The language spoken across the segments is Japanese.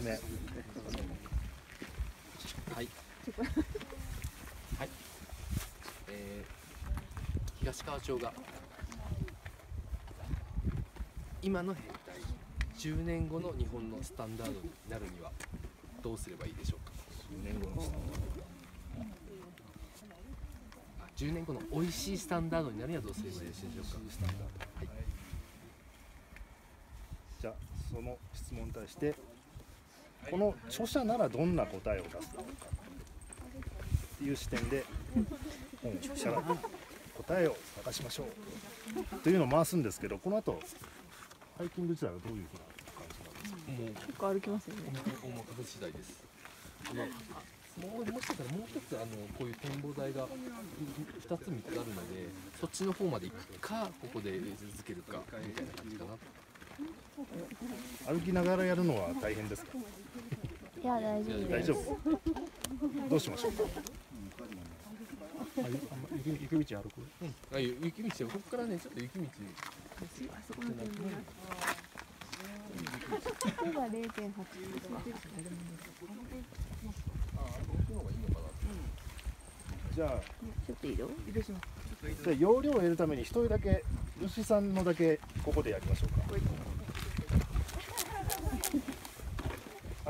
説明はい。はい。えー、東川町が今の兵隊10年後の日本のスタンダードになるにはどうすればいいでしょうか？10年後のあ10年後の美味しいスタンダードになるにはどうすればいいでしょうか？はい。じゃあその質問に対してこの著者ならどんな答えを出すだろうかっていう視点で本から答えを探しましょうというのを回すんですけどこの後ハイキング自体はどういうふうな感じなんですか？もう結構歩きますよね。お任せ次第です。もうもしかしたらもう一つあのこういう展望台が二つ三つあるので、そっちの方まで行くかここで続けるかみたいな感じかな。歩きながらやるのは大変ですか？いや、大丈夫大丈夫どうしましょうか？雪雪道歩くうん、あゆ雪道ここからねちょっと雪道。あそこの点ここが0.8ですか。ああの方がいいのかな。じゃあちょっといいよ。移動します。じゃあ容量を得るために一人だけ吉さんのだけここでやりましょうか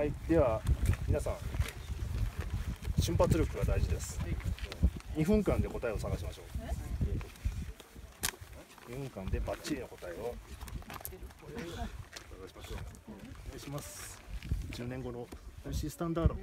はいでは皆さん瞬発力が大事です。2分間で答えを探しましょう。2分間でバッチリの答えを。探しましょうお願いします。10年後の美味しいスタンダード